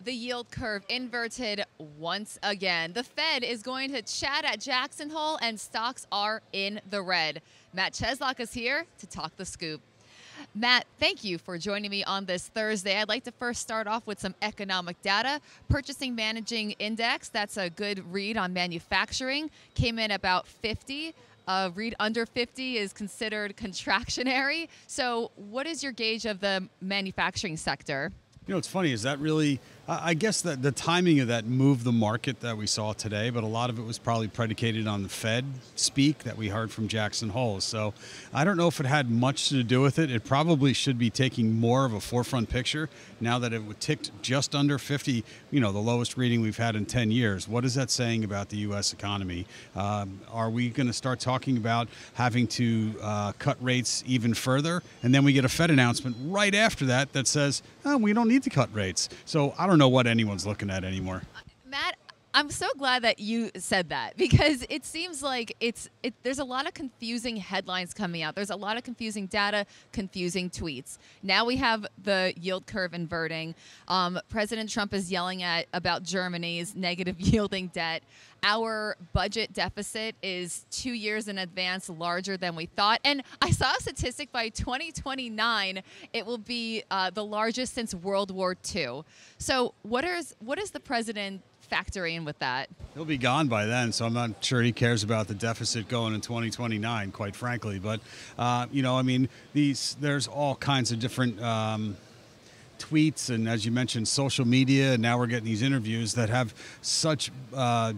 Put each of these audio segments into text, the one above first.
The yield curve inverted once again. The Fed is going to chat at Jackson Hole, and stocks are in the red. Matt Cheslock is here to talk the scoop. Matt, thank you for joining me on this Thursday. I'd like to first start off with some economic data. Purchasing Managing Index, that's a good read on manufacturing, came in about 50. Uh, read under 50 is considered contractionary. So, what is your gauge of the manufacturing sector? You know, what's funny is that really, I guess that the timing of that moved the market that we saw today, but a lot of it was probably predicated on the Fed speak that we heard from Jackson Hole. So I don't know if it had much to do with it. It probably should be taking more of a forefront picture now that it ticked just under 50, you know, the lowest reading we've had in 10 years. What is that saying about the U.S. economy? Um, are we going to start talking about having to uh, cut rates even further? And then we get a Fed announcement right after that that says, oh, we don't need to cut rates. So I don't know what anyone's looking at anymore. Matt, I'm so glad that you said that because it seems like it's it, there's a lot of confusing headlines coming out. There's a lot of confusing data, confusing tweets. Now we have the yield curve inverting. Um, President Trump is yelling at about Germany's negative yielding debt. Our budget deficit is two years in advance larger than we thought. And I saw a statistic by 2029, it will be uh, the largest since World War II. So, what is what is the president factor in with that? He'll be gone by then, so I'm not sure he cares about the deficit going in 2029, quite frankly. But uh, you know, I mean, these there's all kinds of different. Um, tweets and as you mentioned social media and now we're getting these interviews that have such uh,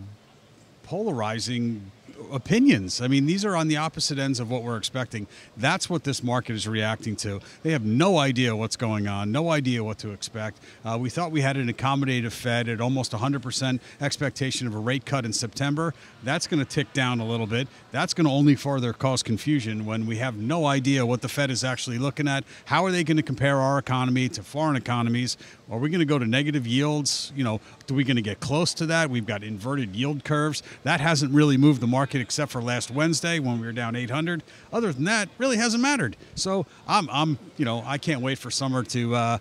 polarizing opinions. I mean, these are on the opposite ends of what we're expecting. That's what this market is reacting to. They have no idea what's going on, no idea what to expect. Uh, we thought we had an accommodative Fed at almost 100% expectation of a rate cut in September. That's going to tick down a little bit. That's going to only further cause confusion when we have no idea what the Fed is actually looking at. How are they going to compare our economy to foreign economies? Are we going to go to negative yields? You know, are we going to get close to that? We've got inverted yield curves. That hasn't really moved the market except for last Wednesday when we were down 800. Other than that, really hasn't mattered. So I'm, I'm you know, I can't wait for summer to. Uh,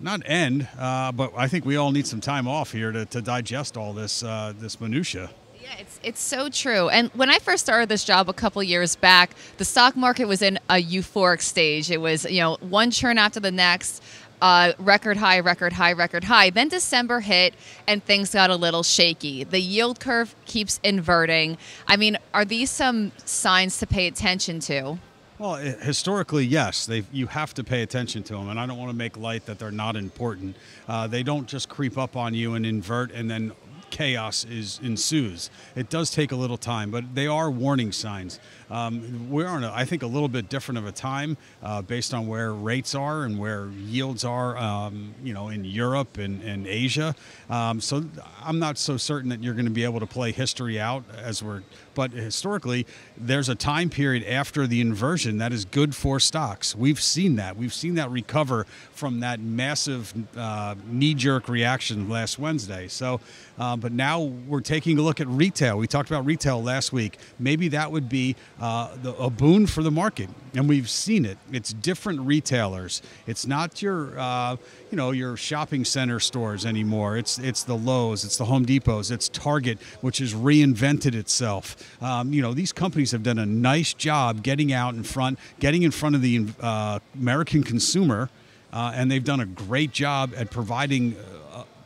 not end, uh, but I think we all need some time off here to, to digest all this uh, this minutia. Yeah, it's it's so true. And when I first started this job a couple years back, the stock market was in a euphoric stage. It was you know one churn after the next. Uh, record high, record high, record high. Then December hit and things got a little shaky. The yield curve keeps inverting. I mean, are these some signs to pay attention to? Well, historically, yes. They you have to pay attention to them, and I don't want to make light that they're not important. Uh, they don't just creep up on you and invert, and then chaos is ensues. It does take a little time, but they are warning signs. Um, we're on, think, a little bit different of a time uh, based on where rates are and where yields are, um, you know, in Europe and, and Asia. Um, so I'm not so certain that you're going to be able to play history out as we're. But historically, there's a time period after the inversion that is good for stocks. We've seen that. We've seen that recover from that massive uh, knee-jerk reaction last Wednesday. So, uh, but now we're taking a look at retail. We talked about retail last week. Maybe that would be uh, the, a boon for the market, and we've seen it. It's different retailers. It's not your, uh, you know, your shopping center stores anymore. It's it's the Lowe's, it's the Home Depots, it's Target, which has reinvented itself. Um, you know, these companies have done a nice job getting out in front, getting in front of the uh, American consumer, uh, and they've done a great job at providing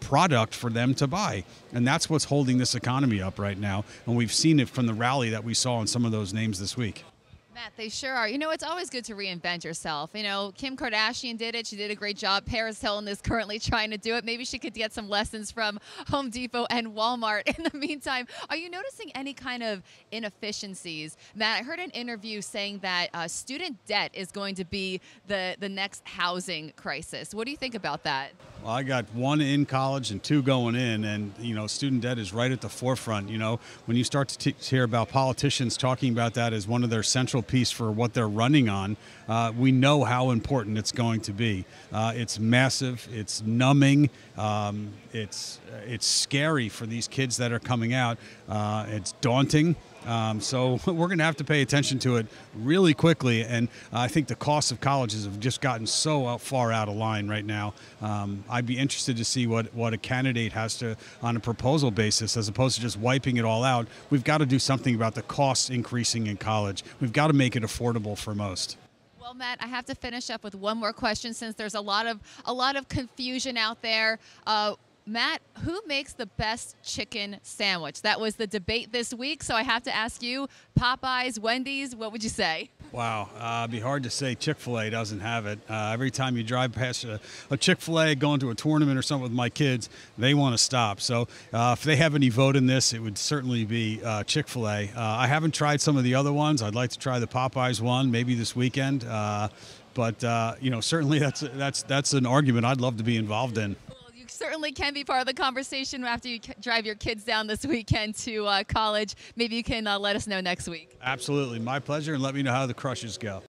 product for them to buy. And that's what's holding this economy up right now. And we've seen it from the rally that we saw in some of those names this week. Matt, they sure are. You know, it's always good to reinvent yourself. You know, Kim Kardashian did it. She did a great job. Paris Hilton is currently trying to do it. Maybe she could get some lessons from Home Depot and Walmart. In the meantime, are you noticing any kind of inefficiencies? Matt, I heard an interview saying that uh, student debt is going to be the, the next housing crisis. What do you think about that? Well, I got one in college and two going in, and you know, student debt is right at the forefront. You know, when you start to hear about politicians talking about that as one of their central piece for what they're running on, uh, we know how important it's going to be. Uh, it's massive. It's numbing. Um, it's it's scary for these kids that are coming out. Uh, it's daunting. Um, so we're going to have to pay attention to it really quickly. And I think the cost of colleges have just gotten so out, far out of line right now. Um, I'd be interested to see what, what a candidate has to, on a proposal basis, as opposed to just wiping it all out. We've got to do something about the costs increasing in college. We've got to make it affordable for most. Well, Matt, I have to finish up with one more question since there's a lot of a lot of confusion out there. Uh, Matt, who makes the best chicken sandwich? That was the debate this week, so I have to ask you Popeyes, Wendy's, what would you say? Wow, uh, it'd be hard to say Chick fil A doesn't have it. Uh, every time you drive past a, a Chick fil A, going to a tournament or something with my kids, they want to stop. So uh, if they have any vote in this, it would certainly be uh, Chick fil A. Uh, I haven't tried some of the other ones. I'd like to try the Popeyes one maybe this weekend. Uh, but, you know, certainly that's, that's, that's an argument I'd love to be involved in certainly can be part of the conversation after you drive your kids down this weekend to uh, college. Maybe you can uh, let us know next week. Absolutely. My pleasure, and let me know how the crushes go.